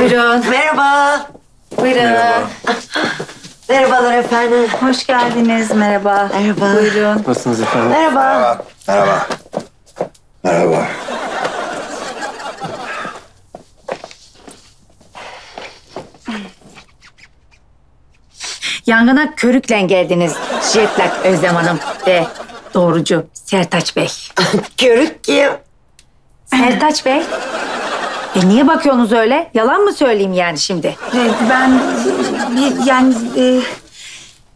Buyurun. Merhaba. Buyurun. Merhabalar efendim. Hoş geldiniz. Merhaba. Merhaba. Buyurun. Nasılsınız efendim? Merhaba. Merhaba. Merhaba. Yangına körükle geldiniz. Jetlag Özlem Hanım ve doğrucu Sertaç Bey. Körük kim? Sertaç Bey. E niye bakıyorsunuz öyle? Yalan mı söyleyeyim yani şimdi? Evet, ben bir, yani e,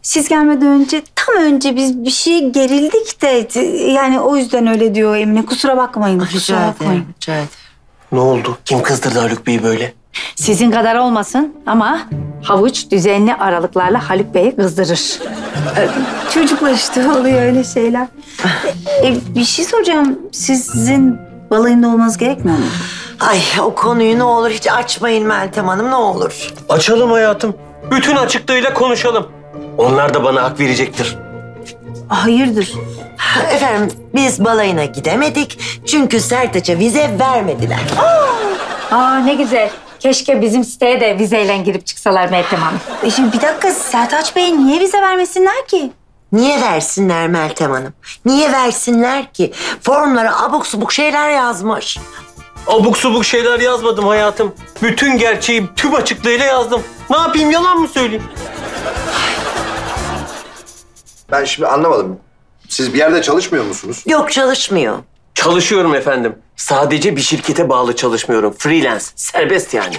siz gelmeden önce tam önce biz bir şey gerildik de yani o yüzden öyle diyor Emine. Kusura bakmayın. kusura Rica bakmayın. ederim. Rica ederim. Ne oldu? Kim kızdırdı Haluk Bey'i böyle? Sizin kadar olmasın ama havuç düzenli aralıklarla Haluk Bey'i kızdırır. Çocuklar işte oluyor öyle şeyler. E, bir şey soracağım. Sizin balayında olmanız gerekmiyor mu? Ay o konuyu ne olur hiç açmayın Meltem Hanım ne olur. Açalım hayatım. Bütün açıklığıyla konuşalım. Onlar da bana hak verecektir. Hayırdır? Efendim biz balayına gidemedik çünkü Sertaç'a vize vermediler. Aa ne güzel. Keşke bizim siteye de vizeyle girip çıksalar Meltem Hanım. E şimdi bir dakika Sertaç Bey niye bize vermesinler ki? Niye versinler Meltem Hanım? Niye versinler ki? Formlara abuk subuk şeyler yazmış. Abuk subuk şeyler yazmadım hayatım. Bütün gerçeği tüm açıklığıyla yazdım. Ne yapayım yalan mı söyleyeyim? Ben şimdi anlamadım. Siz bir yerde çalışmıyor musunuz? Yok çalışmıyor. Çalışıyorum efendim. Sadece bir şirkete bağlı çalışmıyorum. Freelance, serbest yani.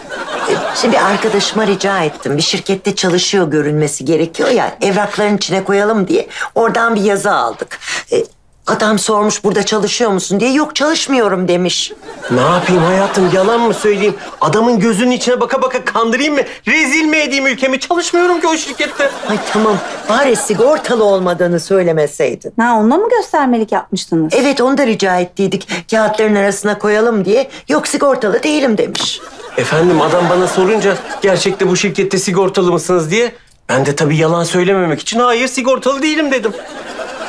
E, Şimdi arkadaşıma rica ettim. Bir şirkette çalışıyor görünmesi gerekiyor ya. Evrakların içine koyalım diye. Oradan bir yazı aldık. E, adam sormuş burada çalışıyor musun diye. Yok çalışmıyorum demiş. Ne yapayım hayatım yalan mı söyleyeyim? Adamın gözünün içine baka baka kandırayım mı? Rezil mi edeyim ülkemi? Çalışmıyorum ki o şirkette. Ay tamam bari sigortalı olmadığını söylemeseydin. Ha onunla mı göstermelik yapmıştınız? Evet onu da rica ettiydik. Kağıtların arasına koyalım diye. Yok sigortalı değilim demiş. Efendim adam bana sorunca gerçekte bu şirkette sigortalı mısınız diye ben de tabii yalan söylememek için hayır sigortalı değilim dedim.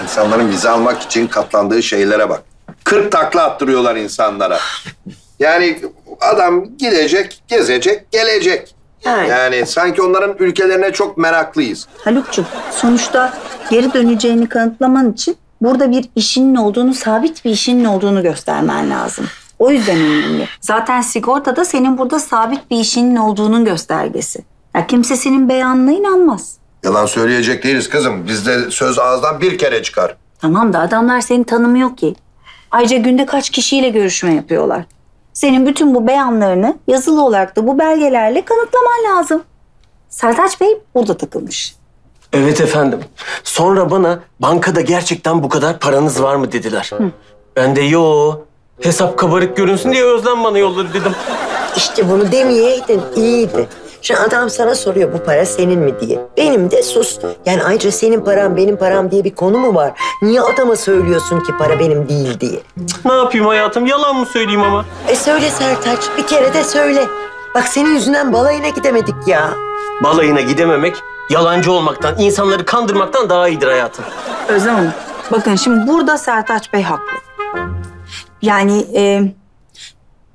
İnsanların vize almak için katlandığı şeylere bak. 40 takla attırıyorlar insanlara. Yani adam gidecek, gezecek, gelecek. Yani. Yani sanki onların ülkelerine çok meraklıyız. Haluk'cum sonuçta geri döneceğini kanıtlaman için burada bir işinin olduğunu, sabit bir işinin olduğunu göstermen lazım. O yüzden önemli. Zaten sigorta da senin burada sabit bir işinin olduğunun göstergesi. Ya kimse senin beyanına inanmaz. Yalan söyleyecek değiliz kızım. Bizde söz ağızdan bir kere çıkar. Tamam da adamlar seni tanımıyor ki. Ayrıca günde kaç kişiyle görüşme yapıyorlar. Senin bütün bu beyanlarını yazılı olarak da bu belgelerle kanıtlaman lazım. Sertaç Bey burada takılmış. Evet efendim. Sonra bana bankada gerçekten bu kadar paranız var mı dediler. Ben de yo hesap kabarık görünsün diye Özlem bana yolladı dedim. İşte bunu demeyeydin iyiydi. Şimdi adam sana soruyor bu para senin mi diye. Benim de sus. Yani ayrıca senin param benim param diye bir konu mu var? Niye adama söylüyorsun ki para benim değil diye? Ne yapayım hayatım yalan mı söyleyeyim ama? E söyle Sertaç bir kere de söyle. Bak senin yüzünden balayına gidemedik ya. Balayına gidememek yalancı olmaktan, insanları kandırmaktan daha iyidir hayatım. Özlem Hanım, bakın şimdi burada Sertaç Bey haklı. Yani e,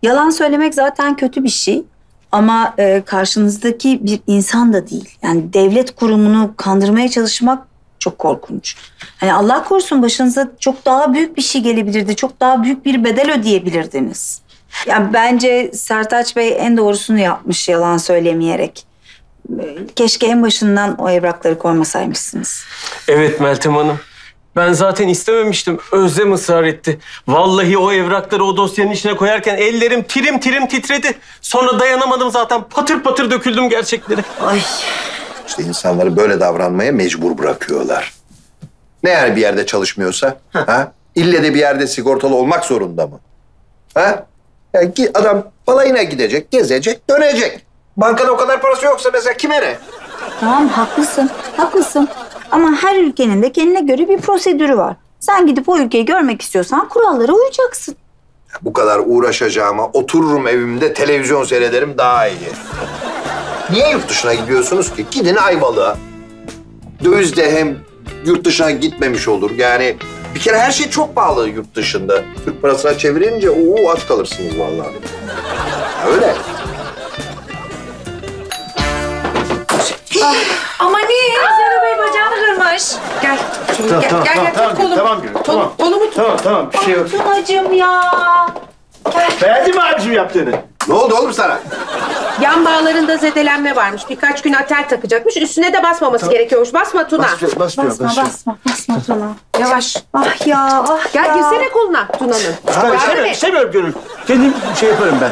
yalan söylemek zaten kötü bir şey. Ama e, karşınızdaki bir insan da değil. Yani devlet kurumunu kandırmaya çalışmak çok korkunç. Hani Allah korusun başınıza çok daha büyük bir şey gelebilirdi. Çok daha büyük bir bedel ödeyebilirdiniz. Yani bence Sertaç Bey en doğrusunu yapmış yalan söylemeyerek. Keşke en başından o evrakları koymasaymışsınız. Evet Meltem Hanım. Ben zaten istememiştim. Özlem ısrar etti. Vallahi o evrakları o dosyanın içine koyarken ellerim tirim tirim titredi. Sonra dayanamadım zaten. Patır patır döküldüm gerçekleri. Ay İşte insanları böyle davranmaya mecbur bırakıyorlar. Ne yani bir yerde çalışmıyorsa? Ha? İlle de bir yerde sigortalı olmak zorunda mı? Ha? Ya gi- adam balayına gidecek, gezecek, dönecek. Bankada o kadar parası yoksa mesela kime ne? Tamam haklısın, haklısın. Ama her ülkenin de kendine göre bir prosedürü var. Sen gidip o ülkeyi görmek istiyorsan kurallara uyacaksın. Bu kadar uğraşacağıma otururum evimde televizyon seyrederim daha iyi. Niye yurt dışına gidiyorsunuz ki? Gidin Ayvalık'a. Döviz de hem yurt dışına gitmemiş olur. Yani bir kere her şey çok pahalı yurt dışında. Türk parasına çevirince oo aç kalırsınız vallahi. Öyle. Aman iyi. Kırmış. Gel. Şimdi Tamam, gel, tamam, gel, tamam, gel, tamam, tut kolumu. tamam Kol- tamam. Kolumu tut. Tamam tamam bir şey yok. Tunacığım ya. Beğendin mi abicim yaptığını? Ne oldu oğlum sana? Yan bağlarında zedelenme varmış. Birkaç gün atel takacakmış. Üstüne de basmaması gerekiyormuş. Basma Tuna. Basmıyor, basmıyor. Basma basmıyor. basma basma Tuna. Yavaş. Ah ya ah Gel ya. girsene koluna Tuna'nın. Ha, istemiyorum, istemiyorum Gönül. Kendim şey yaparım ben.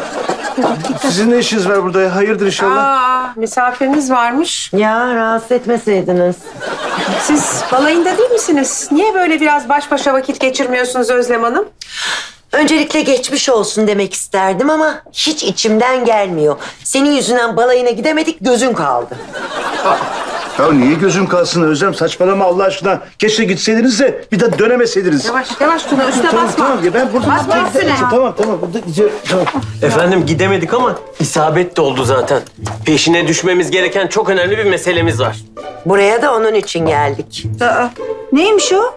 Sizin ne işiniz var burada? Hayırdır inşallah? Aa, misafiriniz varmış. Ya rahatsız etmeseydiniz. Siz balayında değil misiniz? Niye böyle biraz baş başa vakit geçirmiyorsunuz Özlem Hanım? Öncelikle geçmiş olsun demek isterdim ama hiç içimden gelmiyor. Senin yüzünden balayına gidemedik gözün kaldı. Ya niye gözüm kalsın Özlem? Saçmalama Allah aşkına. Keşke gitseydiniz de bir daha dönemeseydiniz. Yavaş yavaş Tuna üstüne Tamam basma. tamam ya ben burada... Basma üstüne. Tamam tamam burada. Tamam. Efendim gidemedik ama isabet de oldu zaten. Peşine düşmemiz gereken çok önemli bir meselemiz var. Buraya da onun için geldik. Aa, neymiş o?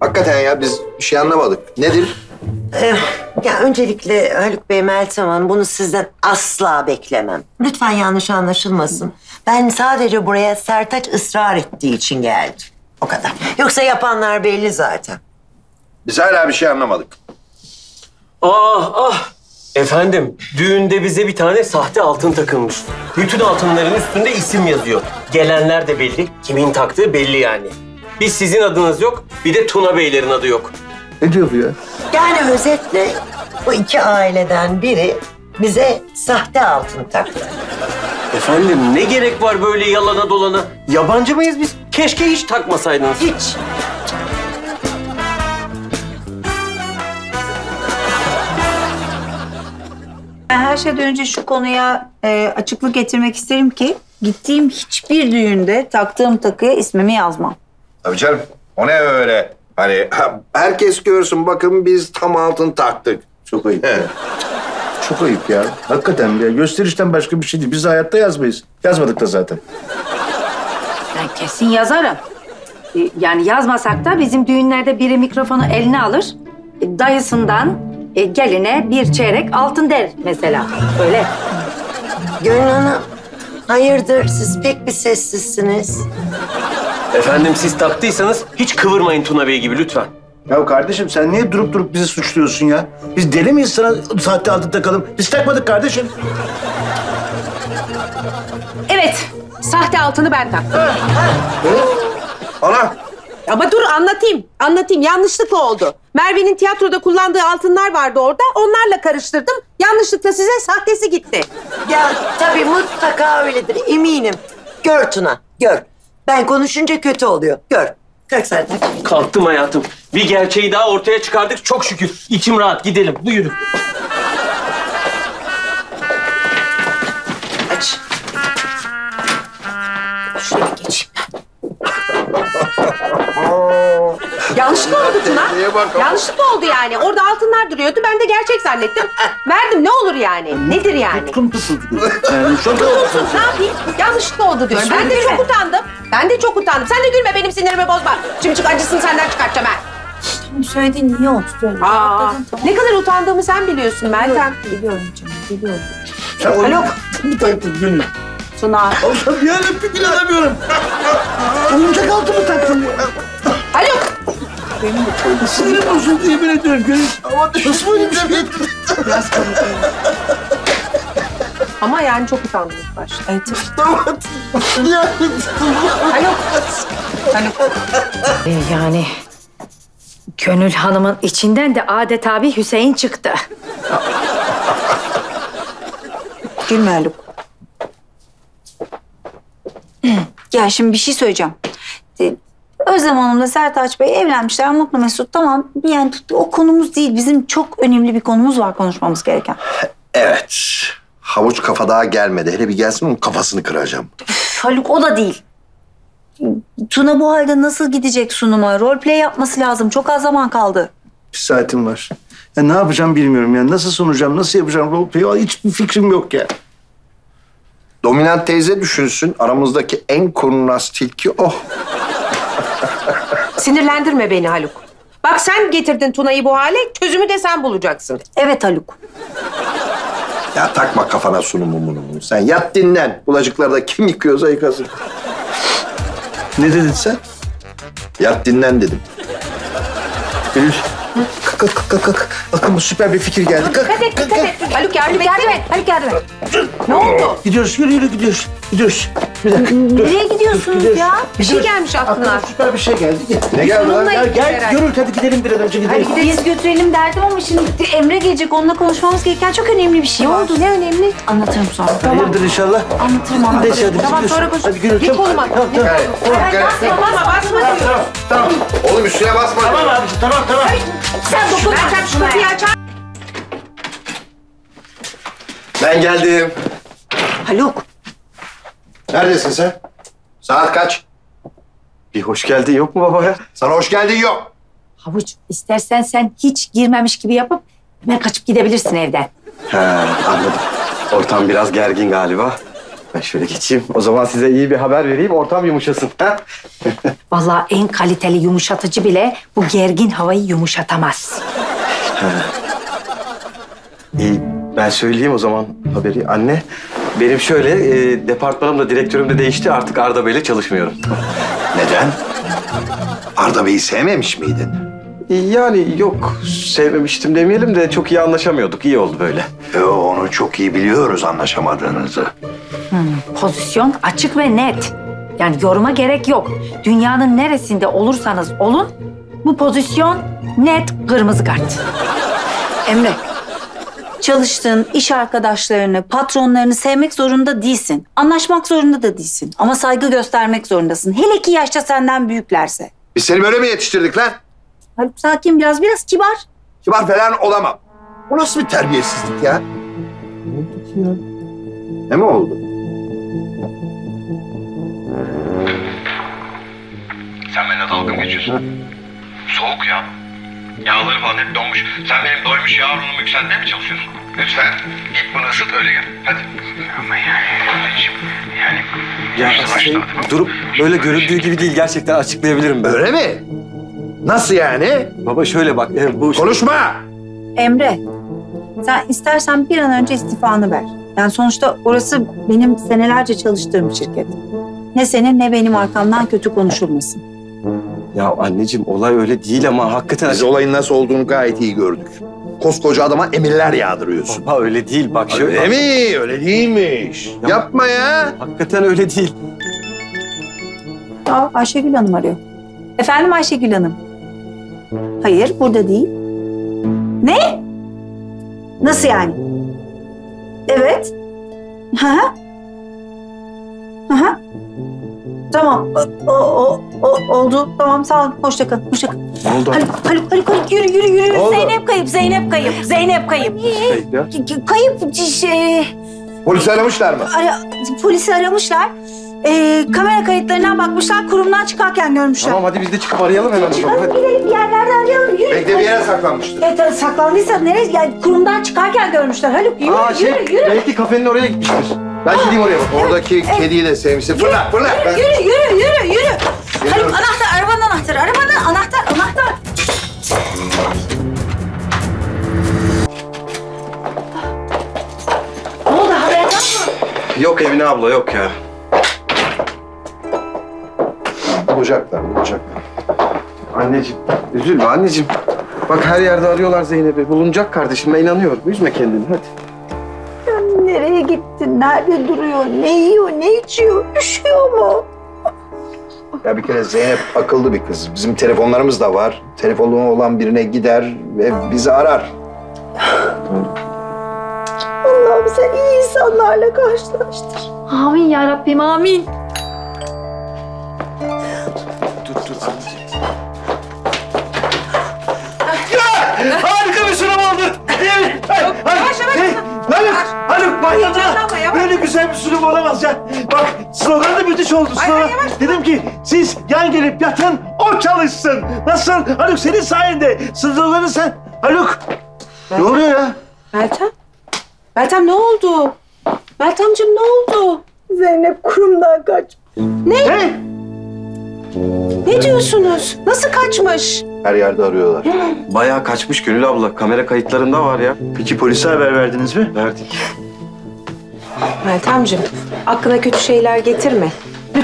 Hakikaten ya biz bir şey anlamadık. Nedir? Eh, ya öncelikle Haluk Bey, Meltem Hanım bunu sizden asla beklemem. Lütfen yanlış anlaşılmasın. Ben sadece buraya Sertaç ısrar ettiği için geldim. O kadar. Yoksa yapanlar belli zaten. Biz hala bir şey anlamadık. Ah ah! Efendim, düğünde bize bir tane sahte altın takılmış. Bütün altınların üstünde isim yazıyor. Gelenler de belli, kimin taktığı belli yani. Biz sizin adınız yok, bir de Tuna Beylerin adı yok. Ne diyor bu ya? Yani özetle bu iki aileden biri bize sahte altın taktı. Efendim ne gerek var böyle yalana dolana? Yabancı mıyız biz? Keşke hiç takmasaydınız. Hiç. Ben her şeyden önce şu konuya e, açıklık getirmek isterim ki gittiğim hiçbir düğünde taktığım takıya ismimi yazmam. Tabii canım. O ne öyle? Hani ha, herkes görsün bakın biz tam altın taktık. Çok ayıp. He. Çok ayıp ya. Hakikaten ya. Gösterişten başka bir şey değil. Biz de hayatta yazmayız. Yazmadık da zaten. Ben kesin yazarım. E, Yani yazmasak da bizim düğünlerde biri mikrofonu eline alır. e, Dayısından e, geline bir çeyrek altın der mesela. Öyle. Gönül Hanım, hayırdır siz pek bir sessizsiniz. Efendim siz taktıysanız hiç kıvırmayın Tuna Bey gibi lütfen. Ya kardeşim sen niye durup durup bizi suçluyorsun ya? Biz deli miyiz sana sahte altın takalım? Biz takmadık kardeşim. Evet. Sahte altını ben taktım. Ana Ama dur anlatayım. Anlatayım. Yanlışlıkla oldu. Merve'nin tiyatroda kullandığı altınlar vardı orada. Onlarla karıştırdım. Yanlışlıkla size sahtesi gitti. Ya tabii mutlaka öyledir eminim. Gör Tuna, gör. Ben konuşunca kötü oluyor. Gör. Kalk Sertaç. Kalktım hayatım. Bir gerçeği daha ortaya çıkardık çok şükür. İçim rahat gidelim. Buyurun. Aç. Şöyle geçeyim ben. Yanlışlıkla oldu Tuna. Neye bak ama. Yanlışlıkla oldu yani. Orada altınlar duruyordu. Ben de gerçek zannettim. Verdim ne olur yani. Nedir yani? Tutkum tutuldu. Yani çok Olsun ne yapayım? Yanlışlıkla oldu diyorum. Ben de çok utandım. Ben de çok utandım. Sen de gülme benim sinirimi bozma. Şimdi çık acısını senden çıkartacağım ben. Bunu söylediğin niye? Söyle. Aa, ne kadar utandığımı sen biliyorsun Meltem. Biliyorum canım biliyorum. Sen onu... Haluk. Bir taktın gülme. Tuna. Allah'ım yarabbim inanamıyorum. Oyuncak altımı taktım. Haluk. Sinirim bozuldu yemin ediyorum. Gönül. Ama nasıl böyle bir şey? Ama yani çok utandım başta. Evet. Haluk. Haluk. E, yani Gönül Hanım'ın içinden de adeta bir Hüseyin çıktı. Gülme Haluk. Ya şimdi bir şey söyleyeceğim. Ee, Özlem Hanım'la Sertaç Bey evlenmişler mutlu mesut tamam. Yani o konumuz değil. Bizim çok önemli bir konumuz var konuşmamız gereken. evet. Havuç kafa daha gelmedi. Hele bir gelsin onun kafasını kıracağım. Üf, Haluk o da değil. Tuna bu halde nasıl gidecek sunuma? Roleplay yapması lazım. Çok az zaman kaldı. Bir saatim var. Ya ne yapacağım bilmiyorum ya. Nasıl sunacağım, nasıl yapacağım roleplay'i hiçbir fikrim yok ya. Dominant teyze düşünsün. Aramızdaki en kurnaz tilki o. Sinirlendirme beni Haluk. Bak sen getirdin Tuna'yı bu hale. Çözümü de sen bulacaksın. Evet Haluk. Ya takma kafana sunumu munumu. Sen yat dinlen. Bulaşıkları da kim yıkıyorsa yıkasın. Ne dedin sen? Yat dinlen dedim. Gönül. Kalk kalk kalk kalk. bu süper bir fikir geldi. Kalk. Dikkat et, dikkat et. Haluk yardım et. Yardım et. Haluk yardım et. Ne oldu? Gidiyoruz yürü yürü gidiyoruz. Gidiyoruz. Bir dakika. dur. Nereye gidiyorsunuz Gidiyoruz. ya? Bir şey Gidiyoruz. gelmiş aklına. Aklıma süper bir şey geldi. Gel. Ne geldi lan? Ya gel Gönül hadi gidelim bir an önce gidelim. Biz götürelim derdim ama şimdi Emre gelecek. Onunla konuşmamız gereken çok önemli bir şey Ne oldu? Ne önemli? Anlatırım sonra. Hayırdır inşallah. Anlatırım Hadi anlatırım. hadi biz Tamam, gidiyoruz. sonra konuş. Hadi Gönül Git çabuk. koluma. Tamam tamam. Basma basma diyor. Tamam. Oğlum üstüne basma. Tamam abi tamam tamam. Sen dokun. Meltem şu kapıyı açar. Ben geldim. Haluk, Neredesin sen? Saat kaç? Bir hoş geldin yok mu baba ya? Sana hoş geldin yok. Havuç istersen sen hiç girmemiş gibi yapıp hemen kaçıp gidebilirsin evden. He anladım. Ortam biraz gergin galiba. Ben şöyle geçeyim. O zaman size iyi bir haber vereyim. Ortam yumuşasın. Ha? Vallahi en kaliteli yumuşatıcı bile bu gergin havayı yumuşatamaz. İyi, ben söyleyeyim o zaman haberi. Anne, benim şöyle, e, departmanım da direktörüm de değişti. Artık Arda Bey'le çalışmıyorum. Neden? Arda Bey'i sevmemiş miydin? Yani yok, sevmemiştim demeyelim de çok iyi anlaşamıyorduk. İyi oldu böyle. E, onu çok iyi biliyoruz anlaşamadığınızı. Pozisyon açık ve net. Yani yoruma gerek yok. Dünyanın neresinde olursanız olun bu pozisyon net kırmızı kart. Emre, çalıştığın iş arkadaşlarını, patronlarını sevmek zorunda değilsin. Anlaşmak zorunda da değilsin. Ama saygı göstermek zorundasın. Hele ki yaşça senden büyüklerse. Biz seni böyle mi yetiştirdik lan? Haluk sakin biraz, biraz kibar. Kibar falan olamam. Bu nasıl bir terbiyesizlik ya? Ne mi oldu? Sen benimle dalga mı geçiyorsun? Soğuk ya. Yağları falan hep donmuş. Sen benim doymuş yağ oranımı yükseltmeye mi çalışıyorsun? Lütfen git bunu ısıt öyle gel. Hadi. Ama yani anneciğim yani Ya şey, adamı- durup böyle görüldüğü gibi değil. Gerçekten açıklayabilirim ben. Öyle mi? Nasıl yani? Baba şöyle bak, e, bu... Konuşma! Emre, sen istersen bir an önce istifanı ver. Yani sonuçta orası benim senelerce çalıştığım şirket. Ne senin ne benim arkamdan kötü konuşulmasın. Ya anneciğim olay öyle değil ama hakikaten... Biz olayın nasıl olduğunu gayet iyi gördük. Koskoca adama emirler yağdırıyorsun. Baba öyle değil bak şöyle... Öyle mi? Öyle değilmiş. Ya- Yapma ya. Hakikaten öyle değil. Aa, Ayşegül Hanım arıyor. Efendim Ayşegül Hanım? Hayır, burada değil. Ne? Nasıl yani? Evet. Hı Tamam. O, o, o, oldu. Tamam sağ olun. Hoşça kalın. Hoşça kalın. Ne oldu? Haluk, Haluk, Haluk, Haluk. Yürü, yürü, yürü. oldu? Zeynep kayıp, Zeynep kayıp, Zeynep kayıp. Şey, ya. Kayıp, şey, Polis aramışlar mı? ara, polisi aramışlar. Ee, kamera kayıtlarından bakmışlar, kurumdan çıkarken görmüşler. Tamam hadi biz de çıkıp arayalım hemen o zaman. Hadi Hadi. gidelim bir yerlerde arayalım. Yürü. Belki de bir yere saklanmıştır. Evet, evet, saklandıysa nereye? Yani kurumdan çıkarken görmüşler. Haluk yürü, Aa şey, yürü, yürü. belki kafenin oraya gitmiştir. Ben gideyim oraya bak. Oradaki kediyi de sevmişsin. Fırla, fırla. Ben- Yürü, yürü, yürü, yürü. Geliyorum. Haluk anahtar, arabanın anahtarı, arabanın anahtar, anahtar. Ne oldu, haber var mı? Yok Emine abla yok ya. Bulacaklar, bulacaklar. Anneciğim üzülme anneciğim. Bak her yerde arıyorlar Zeynep'i. Bulunacak kardeşim ben inanıyorum. Üzme kendini hadi. Nereye gitti, nerede duruyor, ne yiyor, ne içiyor, üşüyor mu? Ya bir kere Zeynep akıllı bir kız. Bizim telefonlarımız da var. Telefonu olan birine gider ve bizi arar. Allah'ım sen iyi insanlarla karşılaştır. Amin ya Rabbim amin. Dur dur anneciğim. Oldu. Slogan. ay, yavaş. Dedim ki siz yan gelip yatın, o çalışsın. Nasıl? Haluk senin sayende. Sloganı sen. Haluk. Ne oluyor ya? Meltem? Meltem ne oldu? Meltemciğim ne oldu? Zeynep kurumdan kaç. Ne? Ne diyorsunuz? Nasıl kaçmış? Her yerde arıyorlar. Bayağı kaçmış Gönül abla. Kamera kayıtlarında var ya. Peki polise haber verdiniz mi? Verdik. Meltemciğim, aklına kötü şeyler getirme.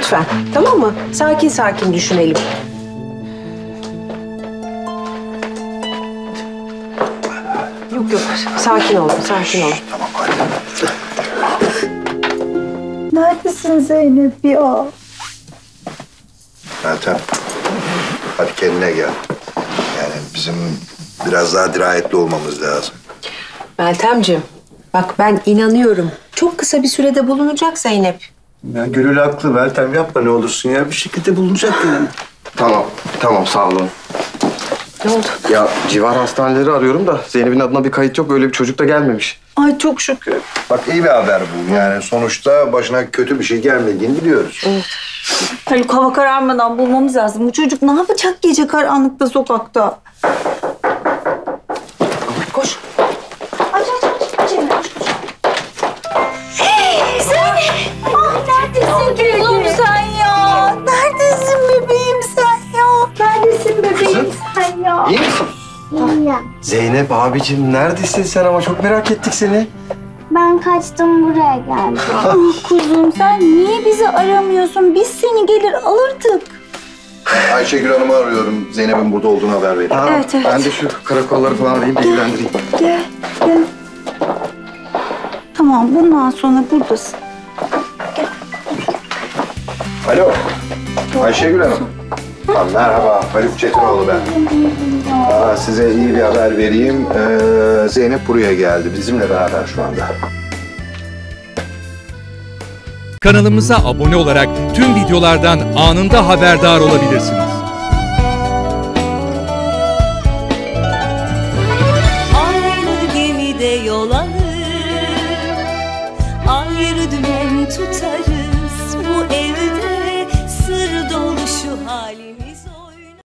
Lütfen, tamam mı? Sakin sakin düşünelim. Yok yok, sakin olun, sakin olun. Neredesin Zeynep ya? Meltem. Hadi kendine gel. Yani bizim biraz daha dirayetli olmamız lazım. Meltemciğim, bak ben inanıyorum. Çok kısa bir sürede bulunacak Zeynep. Ya Gönül haklı Meltem yapma ne olursun ya. Bir şirkette bulunacak yani. Tamam, tamam sağ olun. Ne oldu? Ya civar hastaneleri arıyorum da Zeynep'in adına bir kayıt yok. Öyle bir çocuk da gelmemiş. Ay çok şükür. Bak iyi bir haber bu. Yani sonuçta başına kötü bir şey gelmediğini biliyoruz. Haluk hava kararmadan bulmamız lazım. Bu çocuk ne yapacak gece karanlıkta sokakta? Zeynep abicim neredesin sen ama çok merak ettik seni. Ben kaçtım buraya geldim. Ah kuzum sen niye bizi aramıyorsun? Biz seni gelir alırdık. Ayşegül Hanım'ı arıyorum. Zeynep'in burada olduğunu haber vereyim. Ha, Evet, evet. Ben de şu karakolları falan arayayım bilgilendireyim. Gel gel. Tamam bundan sonra buradasın. Alo. Ayşegül Hanım. Ha, merhaba. Haluk Çetinoğlu ben. Aa, size iyi bir haber vereyim. Ee, Zeynep buraya geldi. Bizimle beraber şu anda. Kanalımıza abone olarak tüm videolardan anında haberdar olabilirsiniz.